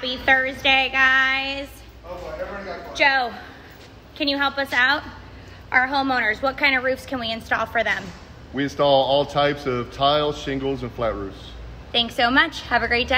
Happy Thursday, guys. Joe, can you help us out? Our homeowners, what kind of roofs can we install for them? We install all types of tiles, shingles, and flat roofs. Thanks so much. Have a great day.